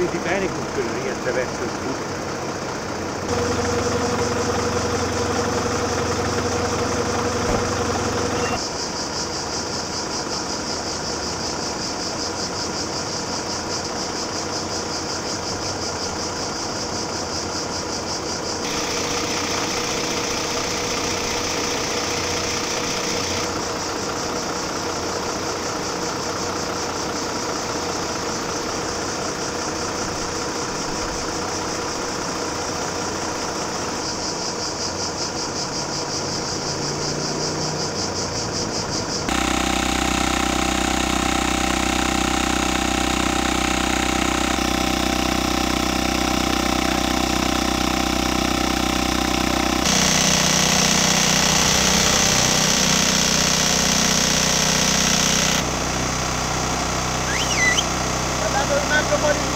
vedi bene con quello lì attraverso il tubo. somebody